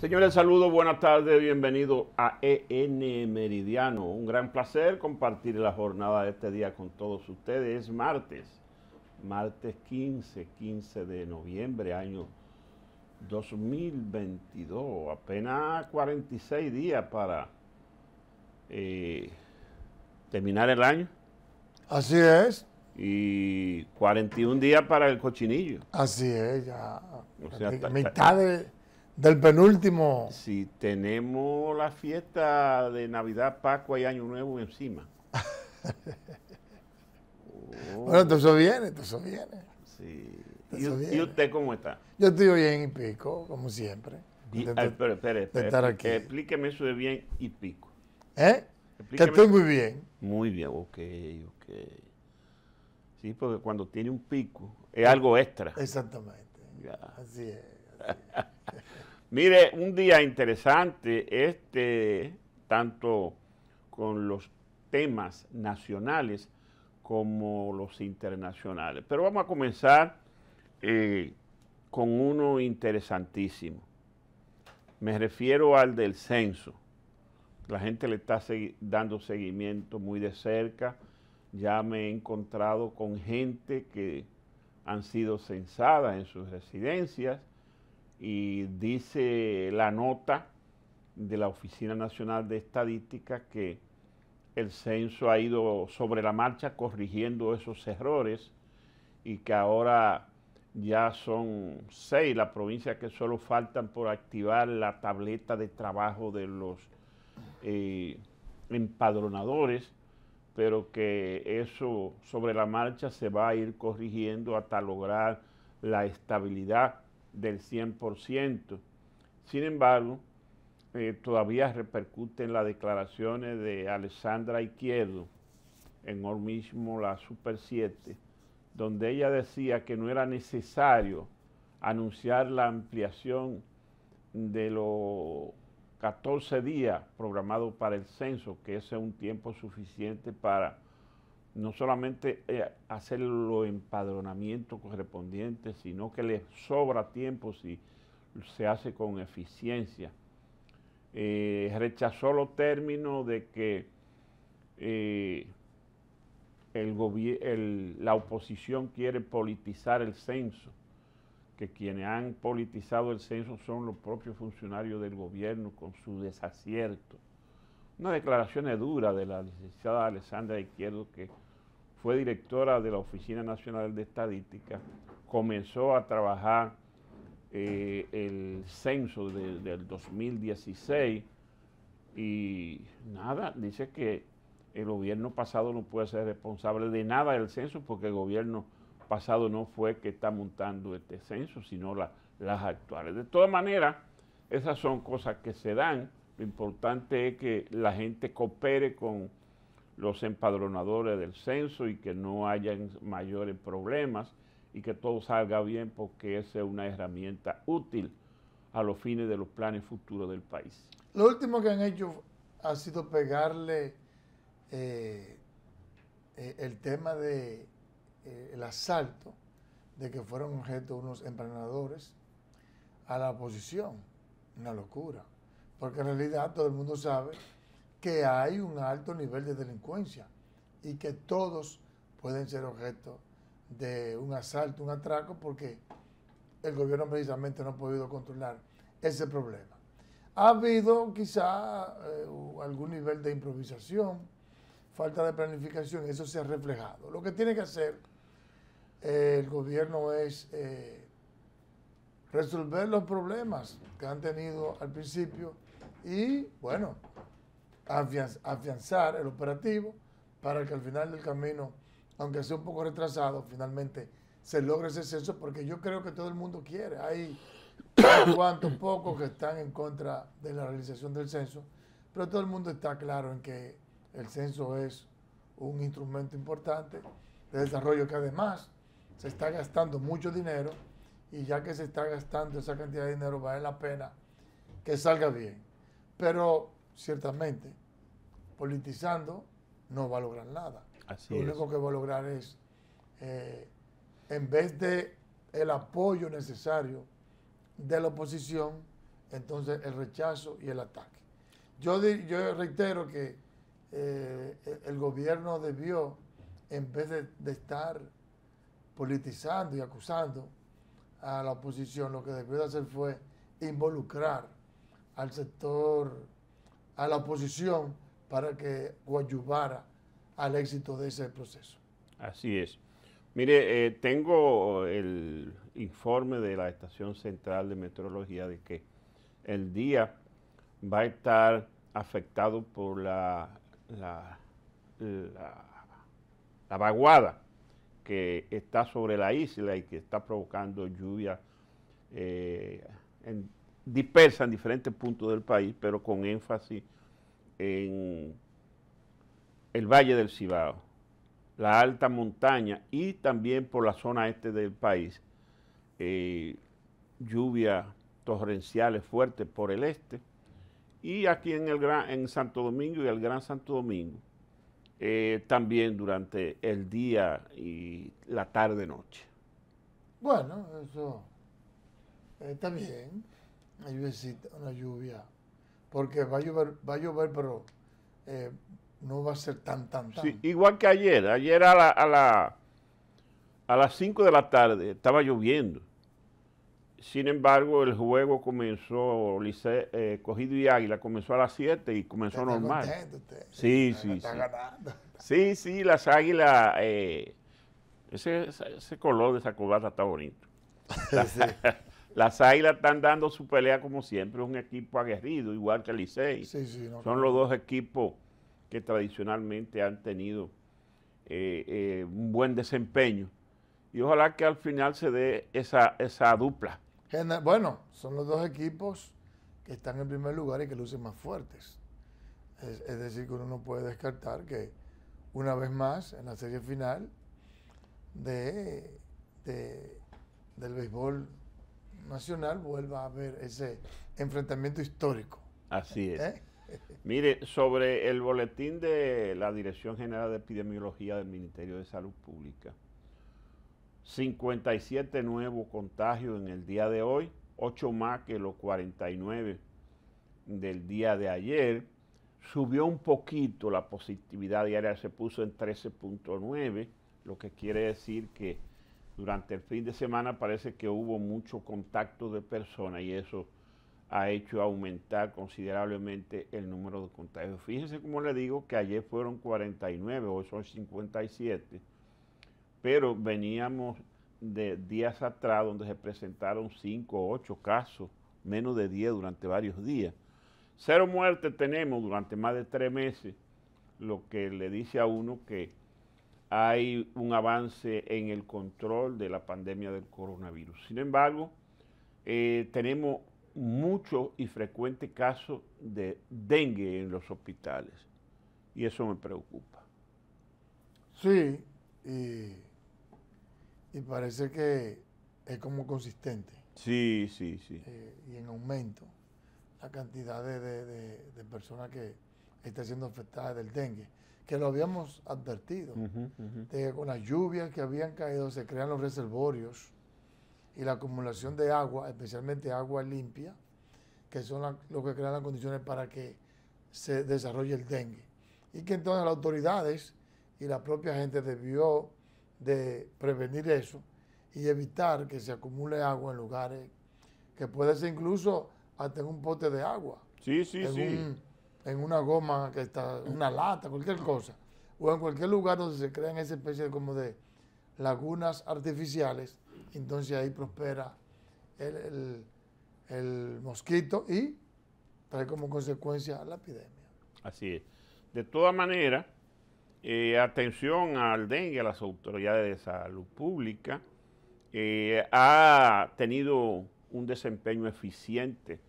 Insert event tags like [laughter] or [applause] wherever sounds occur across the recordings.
Señores, saludos, buenas tardes, bienvenido a EN Meridiano. Un gran placer compartir la jornada de este día con todos ustedes. Es martes, martes 15, 15 de noviembre, año 2022. Apenas 46 días para eh, terminar el año. Así es. Y 41 días para el cochinillo. Así es, ya. mitad de del penúltimo. Si tenemos la fiesta de Navidad, Pascua y Año Nuevo encima. [laughs] Bueno, todo eso viene, todo eso viene. Sí. ¿Y, usted cómo está? Yo estoy bien y pico, como siempre. espere, espere, estar aquí. Explíqueme eso de bien y pico. ¿Eh? Que estoy muy bien. Muy bien, ok, ok. Sí, porque cuando tiene un pico es algo extra. Exactamente. Así es. Así es. [laughs] Mire, un día interesante este, tanto con los temas nacionales como los internacionales. Pero vamos a comenzar eh, con uno interesantísimo. Me refiero al del censo. La gente le está dando seguimiento muy de cerca. Ya me he encontrado con gente que han sido censadas en sus residencias y dice la nota de la Oficina Nacional de Estadística que el censo ha ido sobre la marcha corrigiendo esos errores y que ahora ya son seis las provincias que solo faltan por activar la tableta de trabajo de los eh, empadronadores, pero que eso sobre la marcha se va a ir corrigiendo hasta lograr la estabilidad del 100%. Sin embargo, eh, todavía repercuten las declaraciones de Alessandra Izquierdo en hoy mismo la Super 7, donde ella decía que no era necesario anunciar la ampliación de los 14 días programados para el censo, que ese es un tiempo suficiente para no solamente eh, hacer los empadronamientos correspondientes, sino que le sobra tiempo si se hace con eficiencia. Eh, rechazó los términos de que eh, la oposición quiere politizar el censo, que quienes han politizado el censo son los propios funcionarios del gobierno con su desacierto. Una declaración dura de la licenciada Alessandra Izquierdo que fue directora de la Oficina Nacional de Estadística, comenzó a trabajar eh, el censo del 2016 y nada, dice que el gobierno pasado no puede ser responsable de nada del censo porque el gobierno pasado no fue que está montando este censo, sino las actuales. De todas maneras, esas son cosas que se dan. Lo importante es que la gente coopere con los empadronadores del censo y que no hayan mayores problemas y que todo salga bien porque esa es una herramienta útil a los fines de los planes futuros del país. Lo último que han hecho ha sido pegarle eh, eh, el tema de eh, el asalto de que fueron objeto unos emprendedores a la oposición. Una locura. Porque en realidad todo el mundo sabe que hay un alto nivel de delincuencia y que todos pueden ser objeto de un asalto, un atraco, porque el gobierno precisamente no ha podido controlar ese problema. Ha habido quizá eh, algún nivel de improvisación, falta de planificación, eso se ha reflejado. Lo que tiene que hacer eh, el gobierno es eh, resolver los problemas que han tenido al principio y, bueno, afianzar el operativo para que al final del camino, aunque sea un poco retrasado, finalmente se logre ese censo, porque yo creo que todo el mundo quiere. Hay cuantos [coughs] pocos que están en contra de la realización del censo, pero todo el mundo está claro en que el censo es un instrumento importante de desarrollo que además se está gastando mucho dinero y ya que se está gastando esa cantidad de dinero vale la pena que salga bien. Pero ciertamente, politizando no va a lograr nada. Lo único que va a lograr es, eh, en vez de el apoyo necesario de la oposición, entonces el rechazo y el ataque. Yo, yo reitero que eh, el gobierno debió, en vez de, estar politizando y acusando a la oposición, lo que debió de hacer fue involucrar al sector, a la oposición, para que coadyuvara al éxito de ese proceso. Así es. Mire, eh, tengo el informe de la Estación Central de Meteorología de que el día va a estar afectado por la, la, la, vaguada que está sobre la isla y que está provocando lluvia eh, dispersa en diferentes puntos del país, pero con énfasis en el Valle del Cibao, la alta montaña y también por la zona este del país, eh, lluvia torrenciales fuertes por el este y aquí en, el gran, en Santo Domingo y el Gran Santo Domingo eh, también durante el día y la tarde-noche. Bueno, eso está bien, una lluvia, porque va a llover, va a llover pero eh, no va a ser tan, tan, tan. Sí, igual que ayer, ayer a, la, a, la, a las 5 de la tarde estaba lloviendo sin embargo, el juego comenzó, eh, Cogido y Águila comenzó a las 7 y comenzó normal. Sí, sí, sí. Sí, sí, las Águilas, eh, ese, color de esa corbata está bonito. [laughs] Las, Águilas están dando su pelea como siempre, es un equipo aguerrido, igual que el Licey. Son los dos equipos que tradicionalmente han tenido eh, un buen desempeño. Y ojalá que al final se dé esa, esa dupla bueno, son los dos equipos que están en primer lugar y que lucen más fuertes. Es, decir, que uno no puede descartar que una vez más en la serie final de, del béisbol nacional vuelva a haber ese enfrentamiento histórico. Así es. ¿Eh? Mire, sobre el boletín de la Dirección General de Epidemiología del Ministerio de Salud Pública, 57 nuevos contagios en el día de hoy, 8 más que los 49 del día de ayer. Subió un poquito la positividad diaria, se puso en 13.9, lo que quiere decir que durante el fin de semana parece que hubo mucho contacto de personas y eso ha hecho aumentar considerablemente el número de contagios. Fíjense como le digo que ayer fueron 49, hoy son 57 pero veníamos de días atrás donde se presentaron 5 o 8 casos, menos de 10 durante varios días. Cero muertes tenemos durante más de tres meses, lo que le dice a uno que hay un avance en el control de la pandemia del coronavirus. Sin embargo, eh, tenemos muchos y frecuentes casos de dengue en los hospitales y eso me preocupa. Sí, y y parece que es como consistente. Sí, sí, sí. Eh, y en aumento la cantidad de, personas que están siendo afectadas del dengue, que lo habíamos advertido, de que con las lluvias que habían caído se crean los reservorios y la acumulación de agua, especialmente agua limpia, que son los que crean las condiciones para que se desarrolle el dengue. Y que entonces las autoridades y la propia gente debió de prevenir eso y evitar que se acumule agua en lugares que puede ser incluso hasta en un pote de agua. Sí, sí, en sí. En una goma que está, una lata, cualquier cosa. O en cualquier lugar donde se crean esa especie de, como de lagunas artificiales, entonces ahí prospera el, el mosquito y trae como consecuencia la epidemia. Así es. De todas maneras, eh, atención al dengue, a las autoridades de salud pública, eh, ha tenido un desempeño eficiente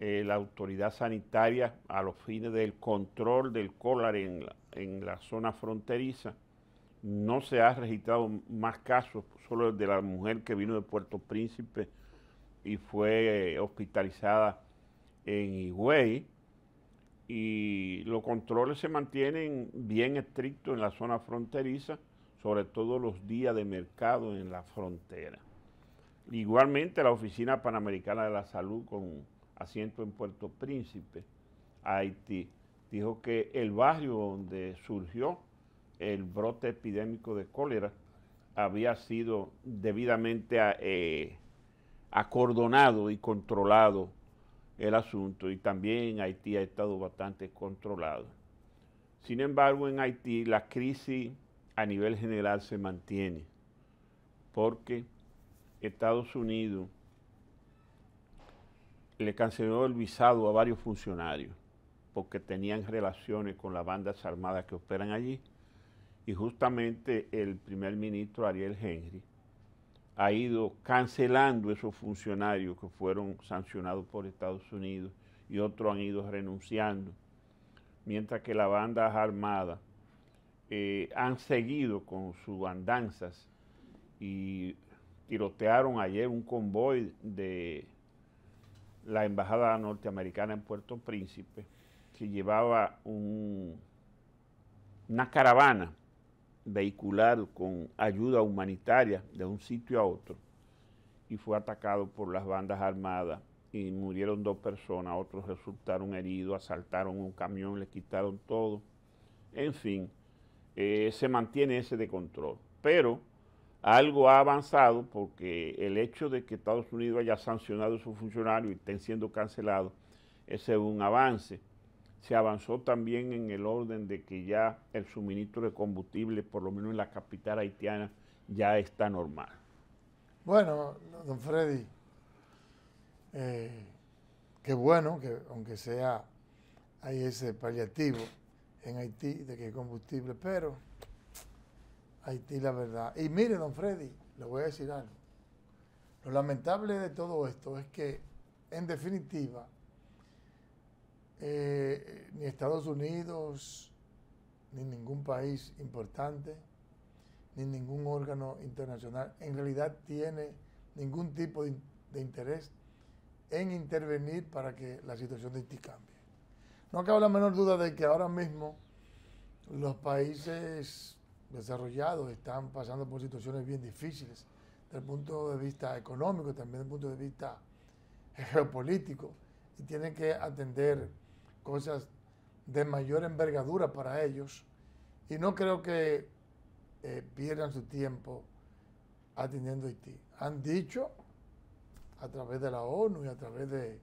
eh, la autoridad sanitaria a los fines del control del cólera en la, en la zona fronteriza. No se ha registrado más casos, solo el de la mujer que vino de Puerto Príncipe y fue hospitalizada en Higüey y los controles se mantienen bien estrictos en la zona fronteriza, sobre todo los días de mercado en la frontera. Igualmente la Oficina Panamericana de la Salud con asiento en Puerto Príncipe, Haití, dijo que el barrio donde surgió el brote epidémico de cólera había sido debidamente eh, acordonado y controlado el asunto y también Haití ha estado bastante controlado. Sin embargo, en Haití la crisis a nivel general se mantiene porque Estados Unidos le canceló el visado a varios funcionarios porque tenían relaciones con las bandas armadas que operan allí. Y justamente el primer ministro Ariel Henry ha ido cancelando esos funcionarios que fueron sancionados por Estados Unidos y otros han ido renunciando, mientras que las bandas armadas eh, han seguido con sus andanzas y tirotearon ayer un convoy de la Embajada Norteamericana en Puerto Príncipe que llevaba una caravana vehicular con ayuda humanitaria de un sitio a otro y fue atacado por las bandas armadas y murieron dos personas, otros resultaron heridos, asaltaron un camión, le quitaron todo. En fin, eh, se mantiene ese de control. Pero algo ha avanzado porque el hecho de que Estados Unidos haya sancionado a sus funcionarios y estén siendo cancelados, ese es un avance. Se avanzó también en el orden de que ya el suministro de combustible, por lo menos en la capital haitiana, ya está normal. Bueno, don Freddy, eh, qué bueno que aunque sea hay ese paliativo en Haití de que hay combustible, pero Haití la verdad. Y mire, don Freddy, le voy a decir algo. Lo lamentable de todo esto es que, en definitiva, eh, ni Estados Unidos, ni ningún país importante, ni ningún órgano internacional, en realidad tiene ningún tipo de, de interés en intervenir para que la situación de Haití cambie. No cabe la menor duda de que ahora mismo los países desarrollados están pasando por situaciones bien difíciles desde el punto de vista económico, también desde el punto de vista geopolítico, y tienen que atender cosas de mayor envergadura para ellos. Y no creo que eh, pierdan su tiempo atendiendo a Haití. Han dicho a través de la ONU y a través de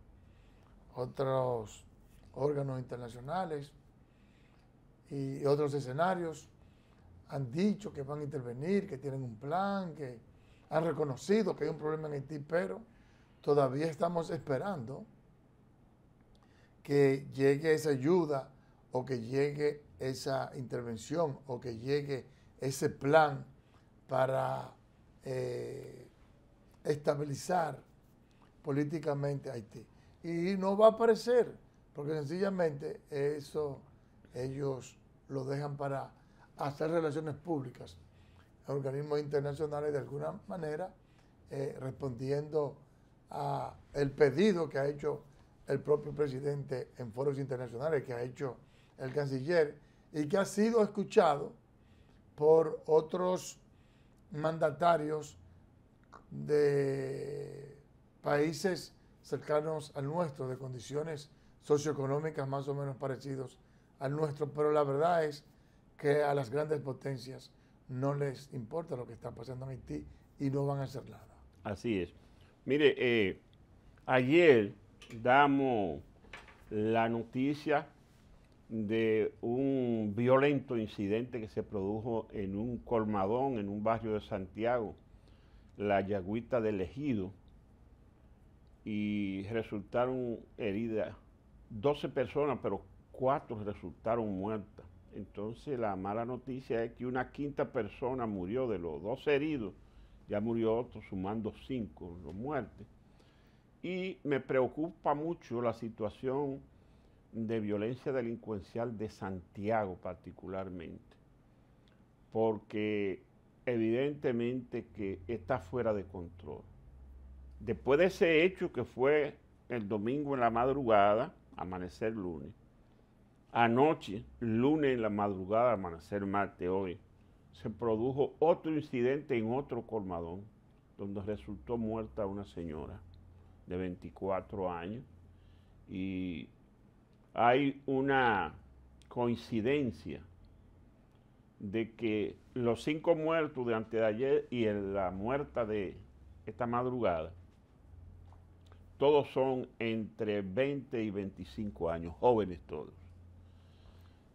otros órganos internacionales y otros escenarios han dicho que van a intervenir, que tienen un plan, que han reconocido que hay un problema en Haití, pero todavía estamos esperando que llegue esa ayuda o que llegue esa intervención o que llegue ese plan para eh, estabilizar políticamente Haití. Y no va a aparecer, porque sencillamente eso ellos lo dejan para hacer relaciones públicas a organismos internacionales de alguna manera, eh, respondiendo a el pedido que ha hecho el propio presidente en foros internacionales, que ha hecho el canciller y que ha sido escuchado por otros mandatarios de países cercanos al nuestro, de condiciones socioeconómicas más o menos parecidos al nuestro, pero la verdad es que a las grandes potencias no les importa lo que está pasando en Haití y no van a hacer nada. Así es. Mire, eh, ayer damos la noticia de un violento incidente que se produjo en un colmadón en un barrio de Santiago, la Yagüita del Ejido, y resultaron heridas 12 personas, pero cuatro resultaron muertas. Entonces la mala noticia es que una quinta persona murió de los dos heridos, ya murió otro, sumando cinco los muertes. Y me preocupa mucho la situación de violencia delincuencial de Santiago particularmente, porque evidentemente que está fuera de control. Después de ese hecho que fue el domingo en la madrugada, amanecer lunes, Anoche, lunes en la madrugada, amanecer martes hoy, se produjo otro incidente en otro colmadón, donde resultó muerta una señora de 24 años Y hay una coincidencia de que los cinco muertos de antes de ayer y la muerta de esta madrugada, todos son entre 20 y 25 años, jóvenes todos.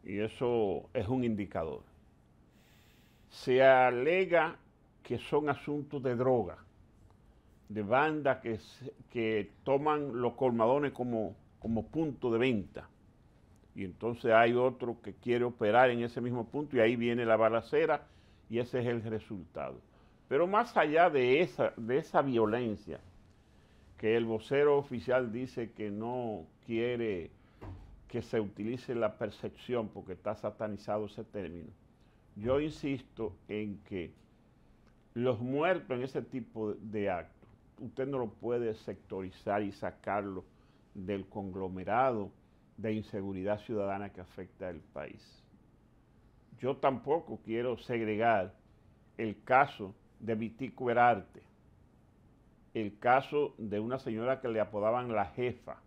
Y eso es un indicador. Se alega que son asuntos de droga, de bandas que, que toman los colmadones como, como punto de venta. Y entonces hay otro que quiere operar en ese mismo punto y ahí viene la balacera y ese es el resultado. Pero más allá de esa, de esa violencia, que el vocero oficial dice que no quiere que se utilice la percepción porque está satanizado ese término, yo insisto en que los muertos en ese tipo de actos, usted no lo puede sectorizar y sacarlo del conglomerado de inseguridad ciudadana que afecta al país. Yo tampoco quiero segregar el caso de Vitico Herarte, el caso de una señora que le apodaban la jefa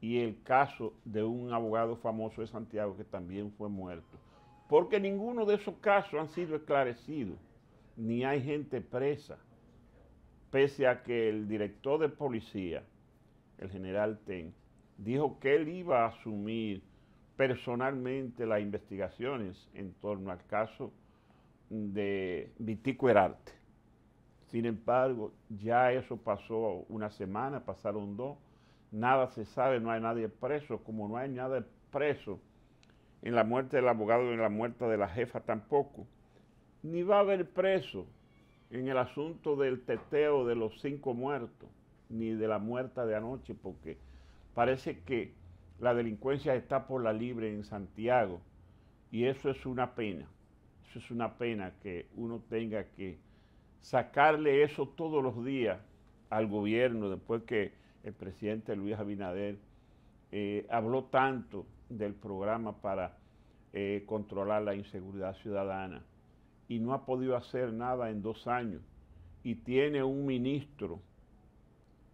y el caso de un abogado famoso de Santiago que también fue muerto. Porque ninguno de esos casos han sido esclarecidos, ni hay gente presa, pese a que el director de policía, el general Ten, dijo que él iba a asumir personalmente las investigaciones en torno al caso de Vitico Herarte. Sin embargo, ya eso pasó una semana, pasaron dos, nada se sabe, no hay nadie preso, como no hay nada preso en la muerte del abogado y en la muerte de la jefa tampoco, ni va a haber preso en el asunto del teteo de los cinco muertos, ni de la muerta de anoche, porque Parece que la delincuencia está por la libre en Santiago y eso es una pena. Eso es una pena que uno tenga que sacarle eso todos los días al gobierno después que el presidente Luis Abinader eh, habló tanto del programa para eh, controlar la inseguridad ciudadana y no ha podido hacer nada en dos años y tiene un ministro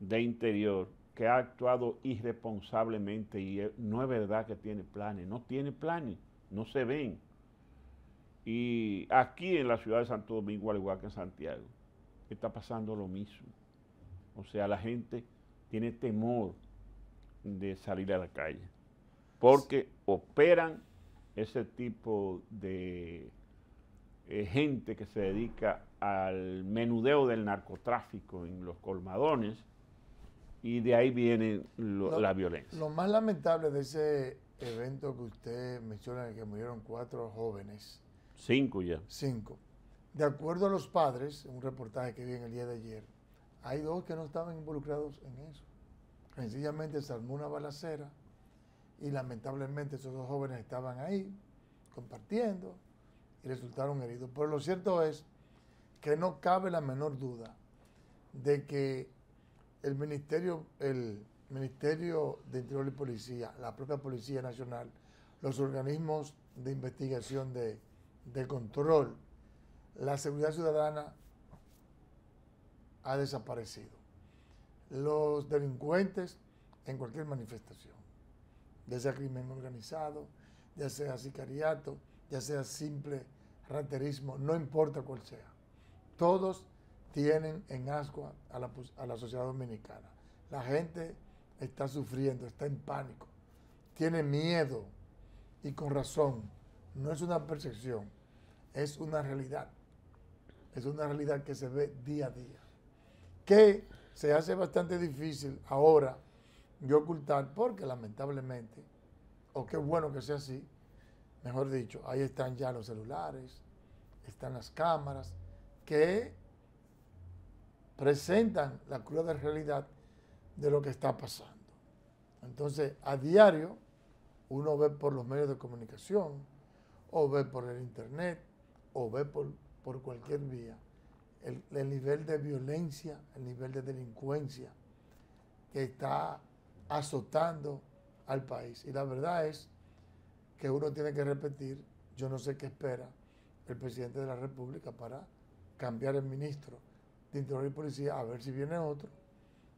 de Interior que ha actuado irresponsablemente y no es verdad que tiene planes, no tiene planes, no se ven. Y aquí en la ciudad de Santo Domingo, al igual que en Santiago, está pasando lo mismo. O sea, la gente tiene temor de salir a la calle, porque operan ese tipo de eh, gente que se dedica al menudeo del narcotráfico en los colmadones, y de ahí viene la violencia. Lo más lamentable de ese evento que usted menciona, que murieron cuatro jóvenes. Cinco ya. Cinco. De acuerdo a los padres, en un reportaje que vi en el día de ayer, hay dos que no estaban involucrados en eso. Sencillamente se armó una balacera y lamentablemente esos dos jóvenes estaban ahí compartiendo y resultaron heridos. Pero lo cierto es que no cabe la menor duda de que el Ministerio, el Ministerio de Interior y Policía, la propia Policía Nacional, los organismos de investigación de, de control, la seguridad ciudadana ha desaparecido. Los delincuentes en cualquier manifestación, ya sea crimen organizado, ya sea sicariato, ya sea simple raterismo, no importa cuál sea. Todos tienen en asco a la, a la sociedad dominicana. La gente está sufriendo, está en pánico, tiene miedo y con razón. No es una percepción, es una realidad. Es una realidad que se ve día a día. Que se hace bastante difícil ahora de ocultar porque lamentablemente, o qué bueno que sea así, mejor dicho, ahí están ya los celulares, están las cámaras, que presentan la cruda realidad de lo que está pasando. Entonces, a diario, uno ve por los medios de comunicación, o ve por el internet, o ve por, por cualquier vía, el, el nivel de violencia, el nivel de delincuencia que está azotando al país. Y la verdad es que uno tiene que repetir, yo no sé qué espera el presidente de la República para cambiar el ministro de Interior y Policía, a ver si viene otro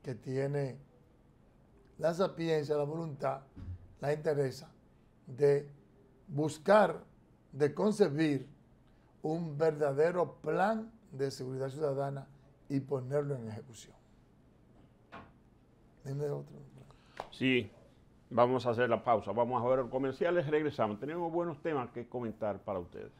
que tiene la sapiencia, la voluntad, la interesa de buscar, de concebir un verdadero plan de seguridad ciudadana y ponerlo en ejecución. Dime otro. Sí, vamos a hacer la pausa. Vamos a ver los comerciales, regresamos. Tenemos buenos temas que comentar para ustedes.